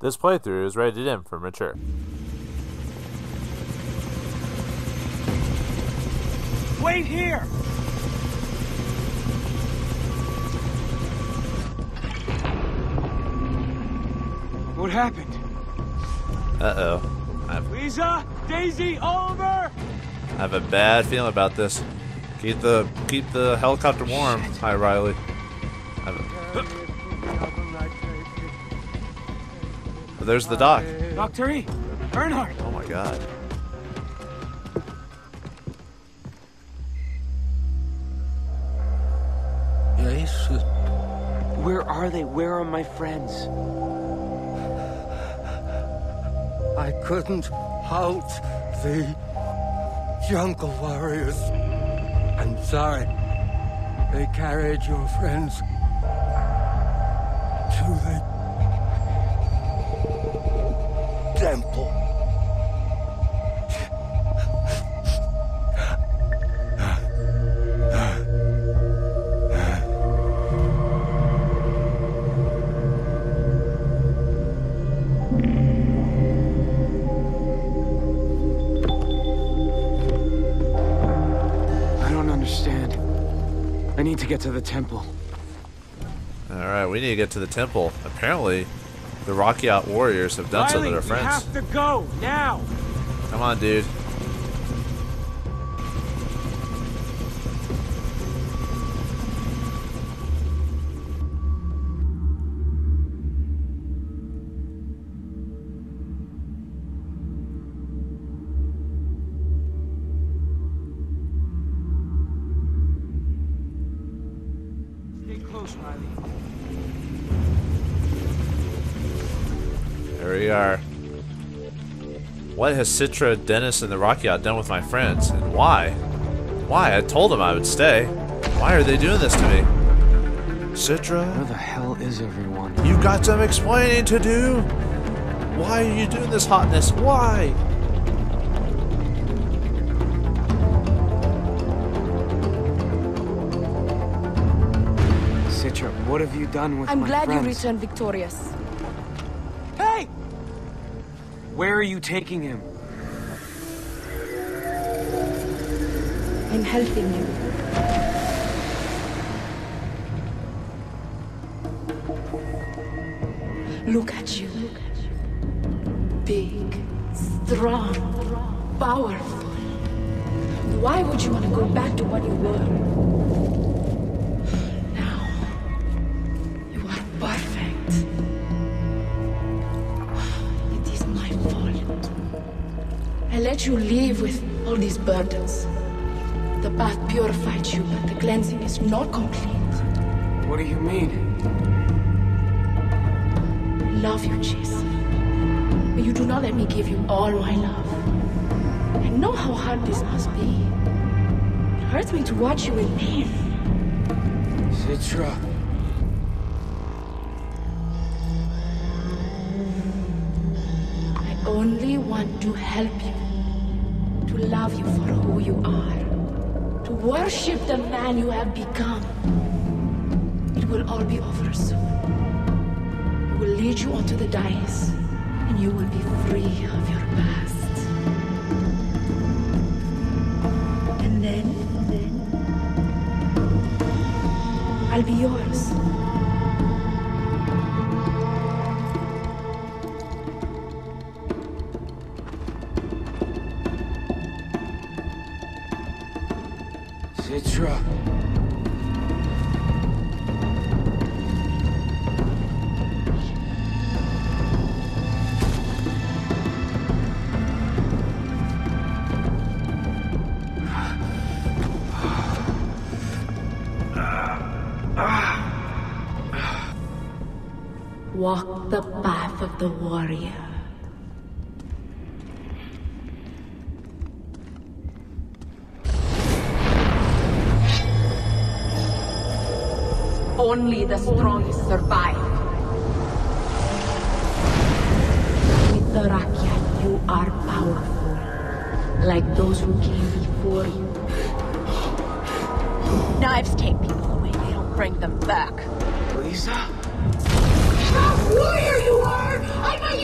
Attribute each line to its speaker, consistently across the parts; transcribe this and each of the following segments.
Speaker 1: This playthrough is rated M for mature.
Speaker 2: Wait here! What happened?
Speaker 1: Uh oh. I have,
Speaker 2: Lisa? Daisy, Oliver?
Speaker 1: I have a bad feeling about this. Keep the keep the helicopter warm. Hi, Riley. There's the dock.
Speaker 2: Dr. E. Earnhardt.
Speaker 1: Oh my god.
Speaker 3: Yes,
Speaker 2: Where are they? Where are my friends?
Speaker 3: I couldn't halt the jungle warriors. I'm sorry. They carried your friends to the
Speaker 2: get to the temple.
Speaker 1: Alright, we need to get to the temple. Apparently, the Rakyat Warriors have done something
Speaker 2: Riley,
Speaker 1: to their friends.
Speaker 2: we
Speaker 1: friends.
Speaker 2: have to go now.
Speaker 1: Come on, dude. What has Citra, Dennis, and the Rakyat done with my friends? And why? Why? I told them I would stay. Why are they doing this to me? Citra?
Speaker 2: Where the hell is everyone?
Speaker 1: you've got some explaining to do. Why are you doing this hotness? Why?
Speaker 2: Citra, what have you done with
Speaker 4: I'm
Speaker 2: my
Speaker 4: glad you returned victorious.
Speaker 2: Where are you taking him?
Speaker 4: I'm helping you. Look at you. Big, strong, powerful. Why would you want to go back to what you were? Let you live with all these burdens. The bath purified you, but the cleansing is not complete.
Speaker 2: What do you mean?
Speaker 4: I love you, Jason. But you do not let me give you all my love. I know how hard this must be. It hurts me to watch you in pain.
Speaker 2: Citra.
Speaker 4: I only want to help you. Love you for who you are. To worship the man you have become. It will all be over soon. I will lead you onto the dais, and you will be free of your past. And then, I'll be yours. Only the strongest survive. With the Rakyat, you are powerful, like those who came before you.
Speaker 5: Knives take people away, they don't bring them back.
Speaker 2: Lisa?
Speaker 6: Tough warrior you are! I might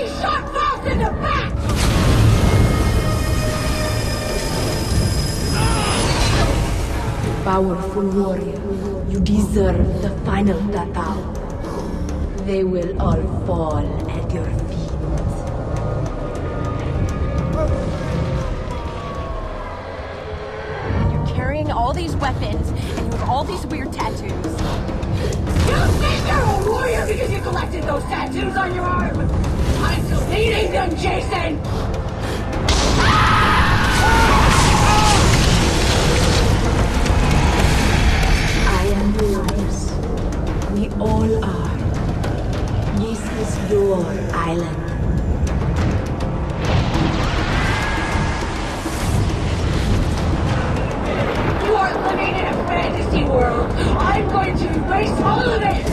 Speaker 4: powerful warrior, you deserve the final tatau. They will all fall at your feet.
Speaker 5: You're carrying all these weapons, and you have all these weird tattoos.
Speaker 6: You think you're a warrior because you collected those tattoos on your arm? I'm deleting them, Jason!
Speaker 4: All are. This is your island.
Speaker 6: You are living in a fantasy world! I'm going to erase all of it!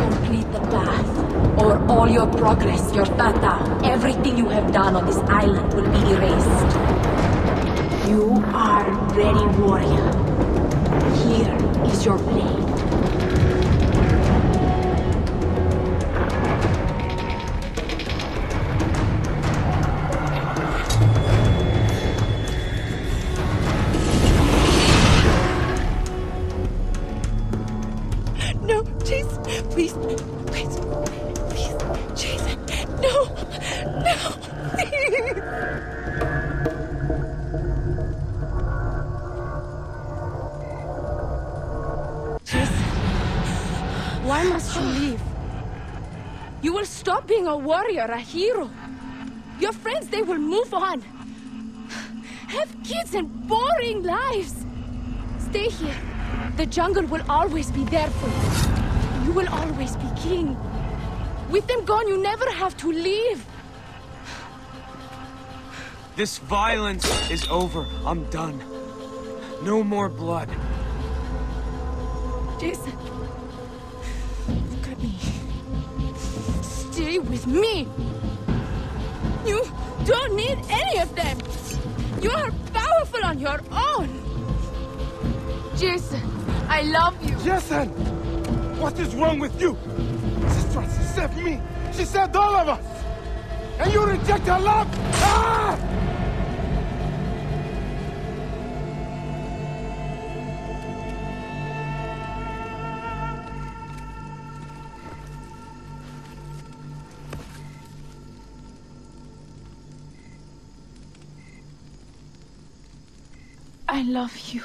Speaker 4: Complete the path, or all your progress, your tatau, everything you have done on this island will be erased. You are ready, warrior. Is your blade. Warrior, a hero. Your friends, they will move on. Have kids and boring lives. Stay here. The jungle will always be there for you. You will always be king. With them gone, you never have to leave.
Speaker 2: This violence is over. I'm done. No more blood.
Speaker 4: Jason, With me. You don't need any of them. You are powerful on your own. Jason, I love you.
Speaker 3: Jason! What is wrong with you? Sister, to save me. She saved all of us. And you reject her love? Ah!
Speaker 4: Love you.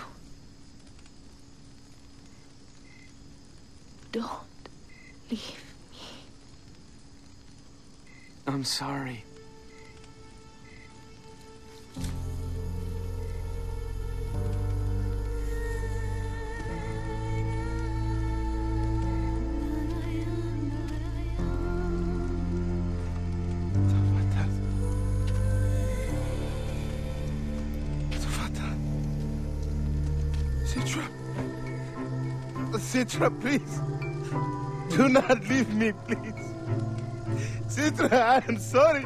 Speaker 4: Don't leave. Me.
Speaker 2: I'm sorry.
Speaker 3: Citra, please. Do not leave me, please. Citra, I am sorry.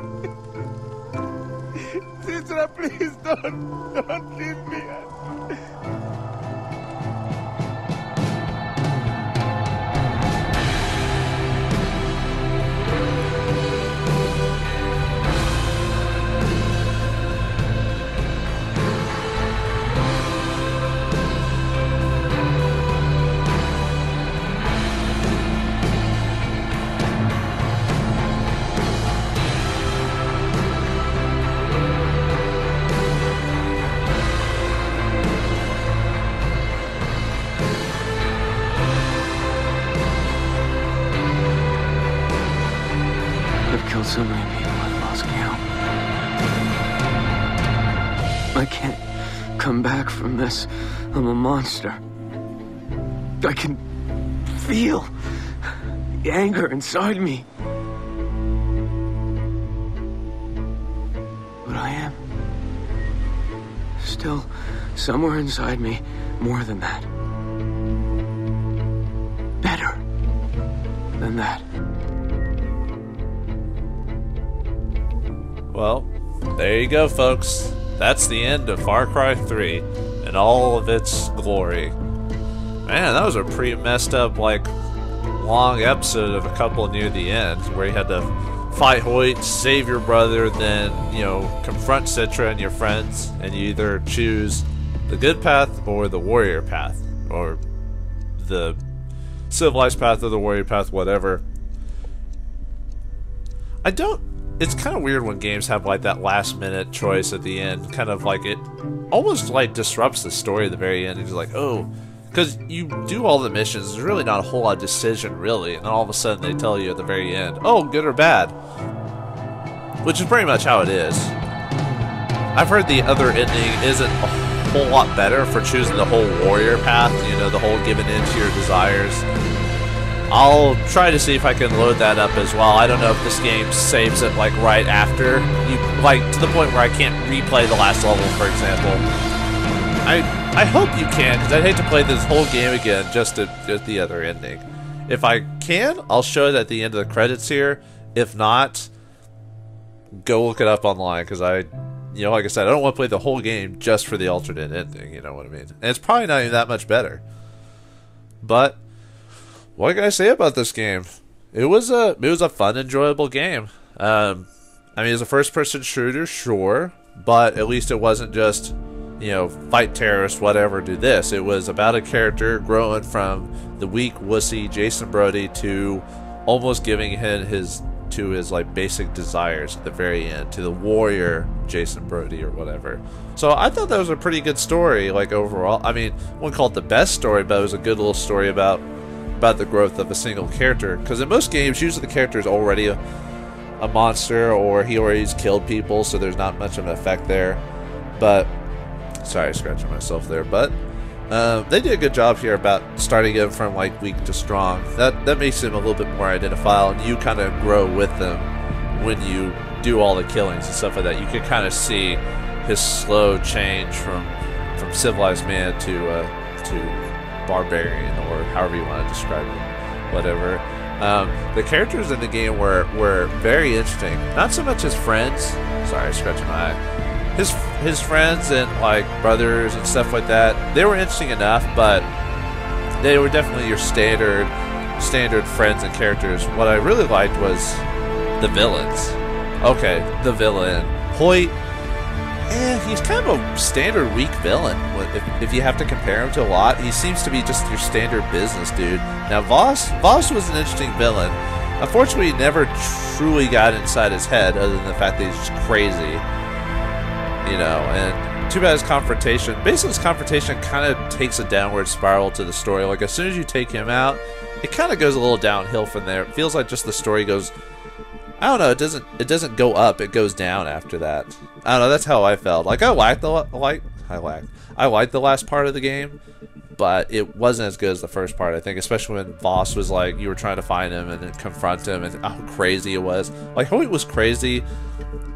Speaker 3: Citra, please don't, don't leave me.
Speaker 2: So many people, I've lost count. I can't come back from this. I'm a monster. I can feel the anger inside me. But I am still somewhere inside me more than that. Better than that.
Speaker 1: Well, there you go, folks. That's the end of Far Cry 3 and all of its glory. Man, that was a pretty messed up, like, long episode of a couple near the end where you had to fight Hoyt, save your brother, then, you know, confront Citra and your friends, and you either choose the good path or the warrior path, or the civilized path or the warrior path, whatever. I don't. It's kind of weird when games have like that last minute choice at the end, kind of like it almost like disrupts the story at the very end. It's like, oh, because you do all the missions, there's really not a whole lot of decision, really, and then all of a sudden they tell you at the very end, oh, good or bad. Which is pretty much how it is. I've heard the other ending isn't a whole lot better for choosing the whole warrior path, you know, the whole giving in to your desires. I'll try to see if I can load that up as well. I don't know if this game saves it like right after you like to the point where I can't replay the last level, for example. I I hope you can, because I'd hate to play this whole game again just to get the other ending. If I can, I'll show it at the end of the credits here. If not, go look it up online, because I, you know, like I said, I don't want to play the whole game just for the alternate ending, you know what I mean? And it's probably not even that much better. But, what can I say about this game? It was a, it was a fun, enjoyable game. Um, I mean, it's a first-person shooter, sure, but at least it wasn't just you know, fight terrorists, whatever, do this. It was about a character growing from the weak wussy Jason Brody to almost giving him his to his like basic desires at the very end, to the warrior Jason Brody or whatever. So I thought that was a pretty good story, like overall. I mean, wouldn't call it the best story, but it was a good little story about about the growth of a single character. Because in most games, usually the character is already a, a monster or he already's killed people, so there's not much of an effect there. But Sorry, scratching myself there, but uh, they did a good job here about starting him from like weak to strong. That that makes him a little bit more identifiable, and you kind of grow with them when you do all the killings and stuff like that. You can kind of see his slow change from from civilized man to uh, to barbarian, or however you want to describe him, whatever. Um, the characters in the game were were very interesting. Not so much his friends. Sorry, scratching my eye his his friends and like brothers and stuff like that. They were interesting enough, but they were definitely your standard standard friends and characters. What I really liked was the villains. Okay, the villain Hoyt. Eh, he's kind of a standard weak villain. If, if you have to compare him to a lot, he seems to be just your standard business dude. Now Vaas, Vaas was an interesting villain. Unfortunately, he never truly got inside his head, other than the fact that he's just crazy you know, and too bad his confrontation. Basically, his confrontation kind of takes a downward spiral to the story. Like as soon as you take him out, it kind of goes a little downhill from there. It feels like just the story goes. I don't know. It doesn't. It doesn't go up. It goes down after that. I don't know. That's how I felt. Like I liked the like. I liked. I liked the last part of the game, but it wasn't as good as the first part. I think, especially when Vaas was like, you were trying to find him and confront him, and how crazy it was. Like Hoyt was crazy,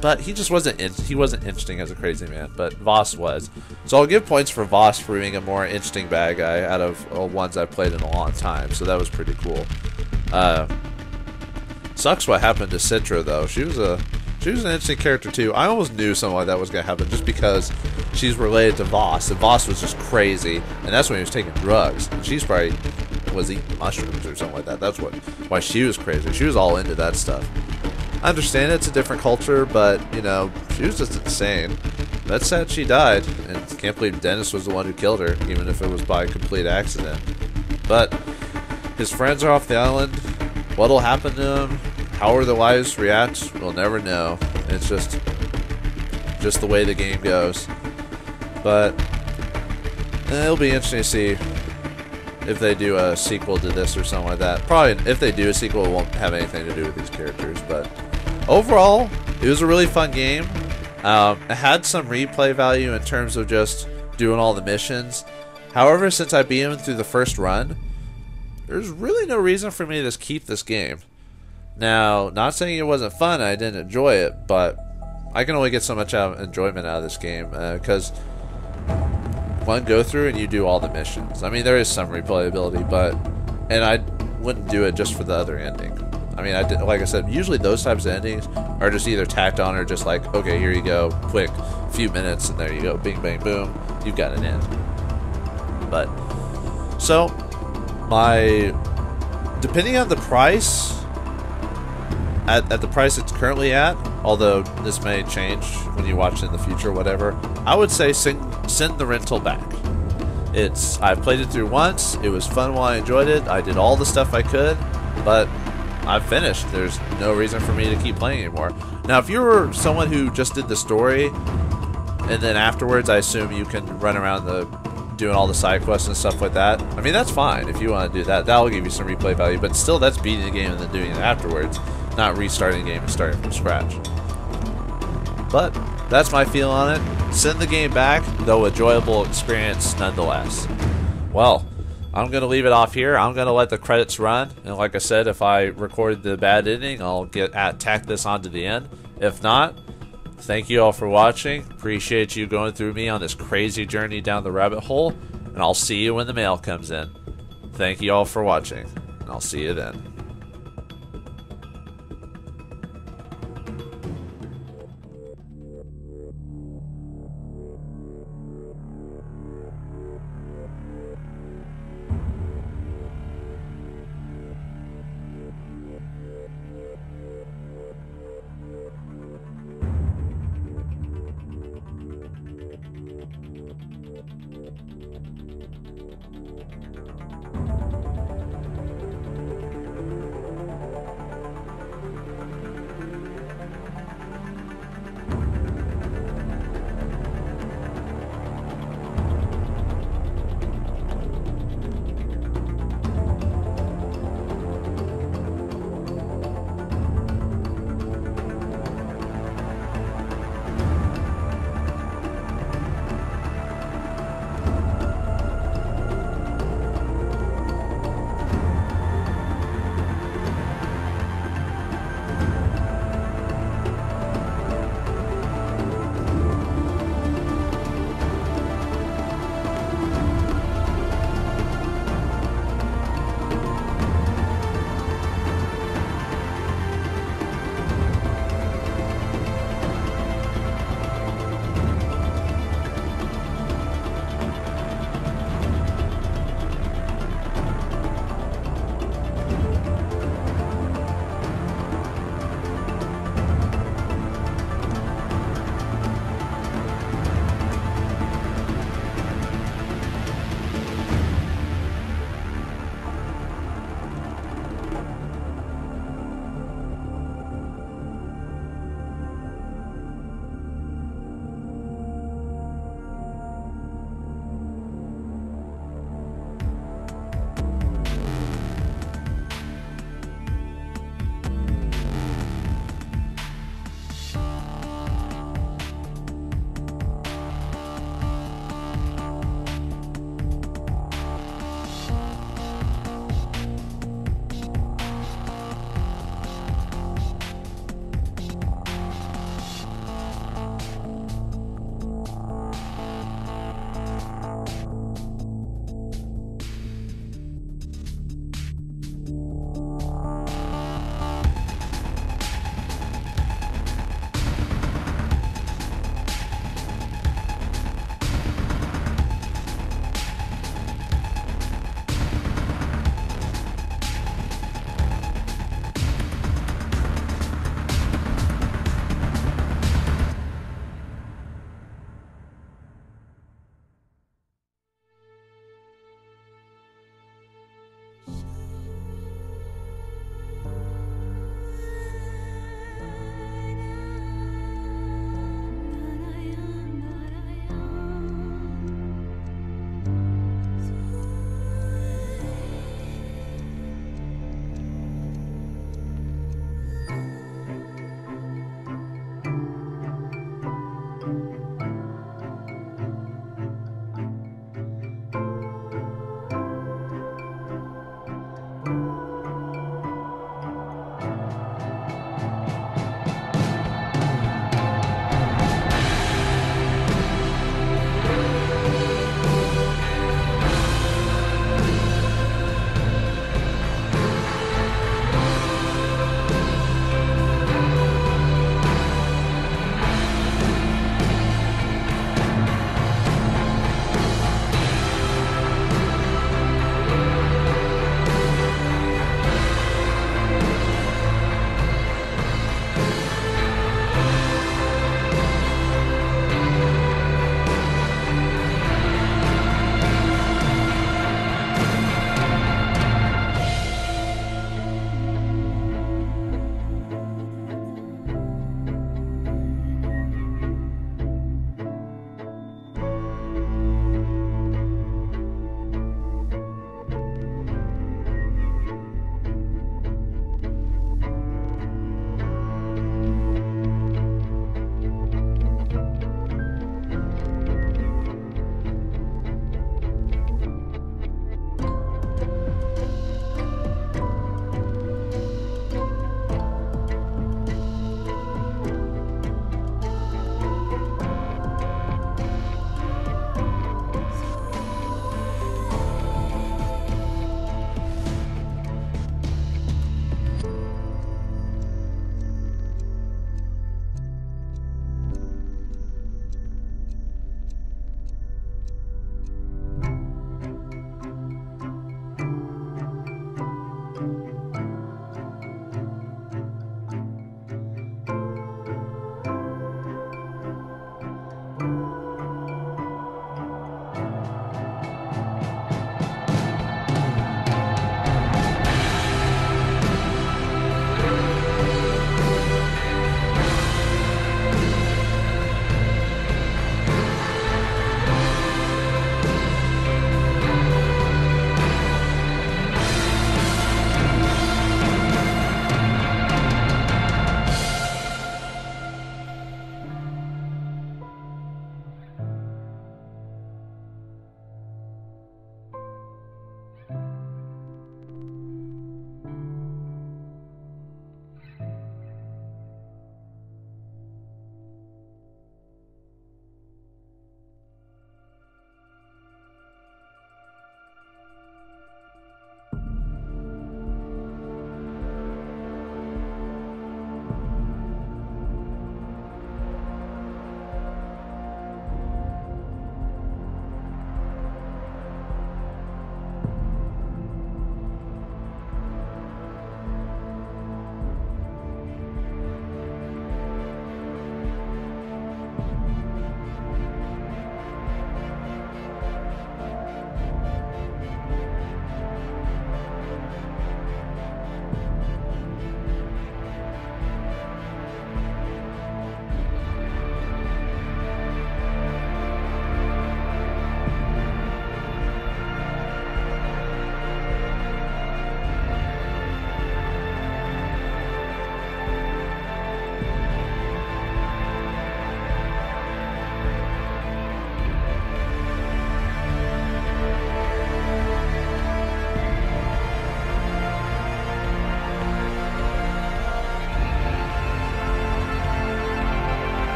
Speaker 1: but he just wasn't in, he wasn't interesting as a crazy man. But Vaas was, so I'll give points for Vaas for being a more interesting bad guy out of uh, ones I've played in a long time. So that was pretty cool. Uh, sucks what happened to Citra though. She was a she was an interesting character too. I almost knew something like that was gonna happen just because she's related to Vaas, and Vaas was just crazy, and that's when he was taking drugs. And she's probably was eating mushrooms or something like that. That's what why she was crazy. She was all into that stuff. I understand it's a different culture, but, you know, she was just insane. That's sad she died, and can't believe Dennis was the one who killed her, even if it was by complete accident. But, his friends are off the island. What'll happen to them? How their lives react? We'll never know. It's just, just the way the game goes. But, eh, it'll be interesting to see if they do a sequel to this or something like that. Probably, if they do a sequel, it won't have anything to do with these characters, but overall, it was a really fun game. Um, it had some replay value in terms of just doing all the missions. However, since I beat him through the first run, there's really no reason for me to keep this game. Now, not saying it wasn't fun, I didn't enjoy it, but I can only get so much enjoyment out of this game because uh, one go through and you do all the missions. I mean, there is some replayability, but and I wouldn't do it just for the other ending. I mean, I did, like I said, usually those types of endings are just either tacked on or just like, okay, here you go, quick, few minutes, and there you go, bing, bang, boom, you've got an end. But, so, my, depending on the price, at, at the price it's currently at, although this may change when you watch it in the future, whatever, I would say send, send the rental back. It's I've played it through once. It was fun while I enjoyed it. I did all the stuff I could, but I've finished. There's no reason for me to keep playing anymore. Now, if you were someone who just did the story, and then afterwards, I assume you can run around the doing all the side quests and stuff like that. I mean, that's fine if you want to do that. That'll give you some replay value, but still, that's beating the game and then doing it afterwards, not restarting the game and starting from scratch. But that's my feel on it. Send the game back, though enjoyable experience nonetheless. Well, I'm going to leave it off here. I'm going to let the credits run. And like I said, if I record the bad ending, I'll get at, tack this onto the end. If not, thank you all for watching. Appreciate you going through me on this crazy journey down the rabbit hole. And I'll see you when the mail comes in. Thank you all for watching. And I'll see you then.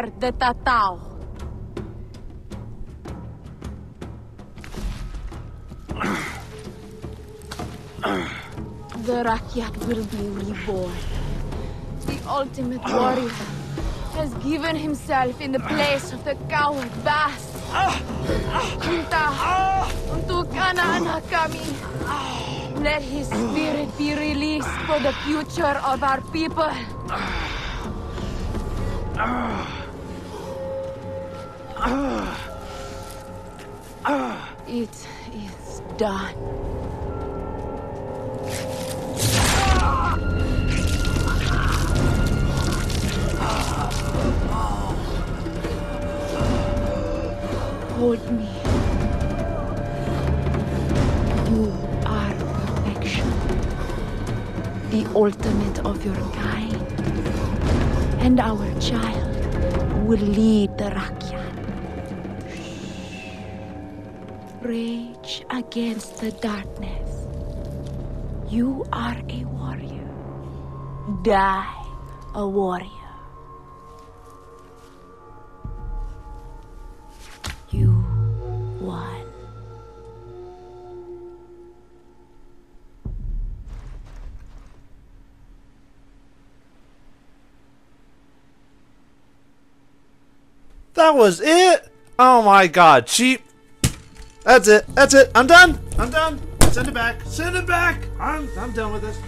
Speaker 4: The tatau. The Rakyat will be reborn. The ultimate warrior has given himself in the place of the coward Vaas. Untuk anak-anak kami. Let his spirit be released for the future of our people. It is done. Hold me. You are perfection. The ultimate of your kind. And our child will lead the Rakyat. Rage against the darkness. You are a warrior. Die a warrior. You won.
Speaker 1: That was it. Oh my god, cheap. That's it. That's it. I'm done. I'm done. Send it back. Send it back. I'm I'm done with this.